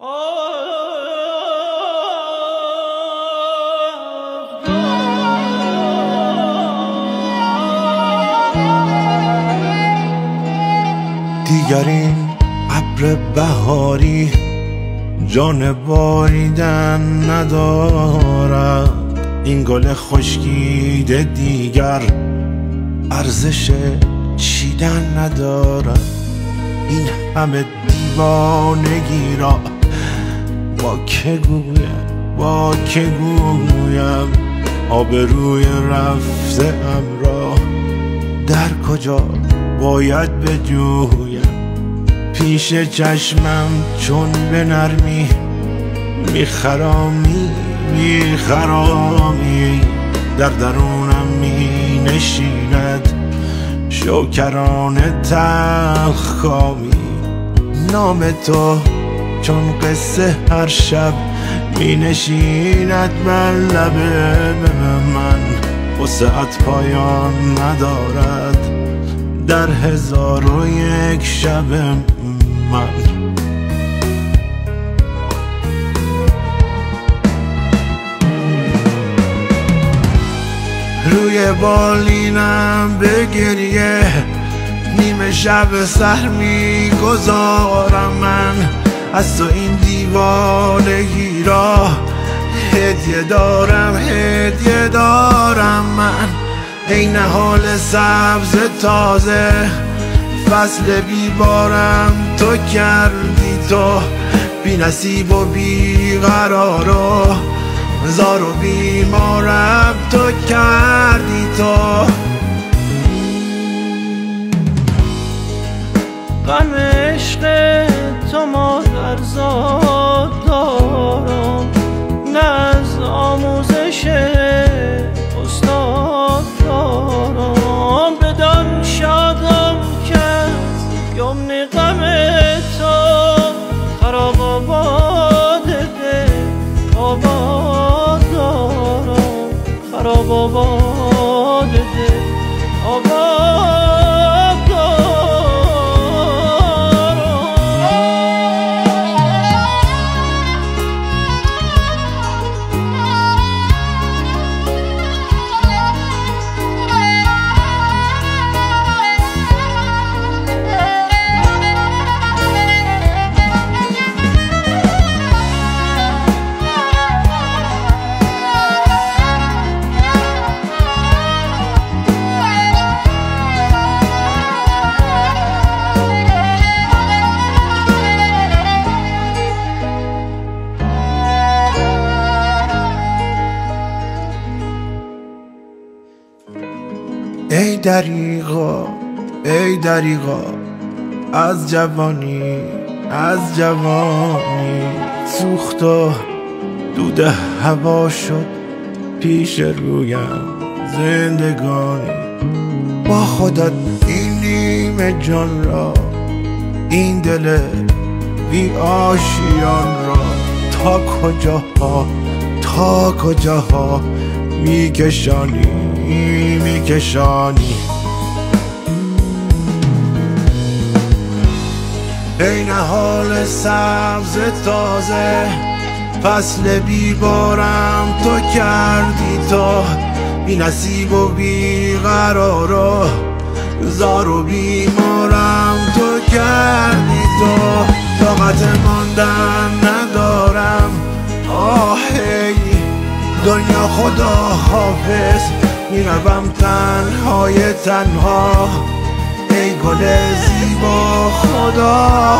دیگر این ابر بهاری جان باریدن ندارد. این گل خشکیده دیگر ارزش چیدن ندارد. این همه دیوانگی را با که گویم؟ با که گویم؟ آبروی رفته ام را در کجا باید بجویم؟ پیش چشمم چون به نرمی میخرامی میخرامی. در درونم می نشیند شوکران تلخ نام تو چون قصه هر شب می نشیند بر لب من. وسعت پایان ندارد در هزار و یک شب من. روی بالینم به گریه نیمه شب سر می‌گذارم من. از تو این دیوانگی را هدیه دارم هدیه دارم من. ای نهال سبز تازه فصل بیبارم تو کردی تو. بی نصیب و بی قرار و زار و بیمارم تو کردی تو. غم عشق تو مادر زاد دارم. نه از آموزش استاد دارم. بدان شادم که یمن غم تو خراب آباد ده آباد دارم. خراب آباد ای دریغا ای دریغا از جوانی از جوانی سوخت و دود هوا شد پیش رویم زندگانی. با خودت این نیمه جان را این دل بی آشیان را تا کجاها تا کجاها میکشانی میکشانی ای نهال سبز تازه فصل بیبارم تو کردی تو بی نصیب و بی قرار و زار و بیمارم تو کردی تو طاقت ماندن ندارم. آهی دنیا خدا حافظ. می‌روم تنهای تنها ای گل زیبا خدا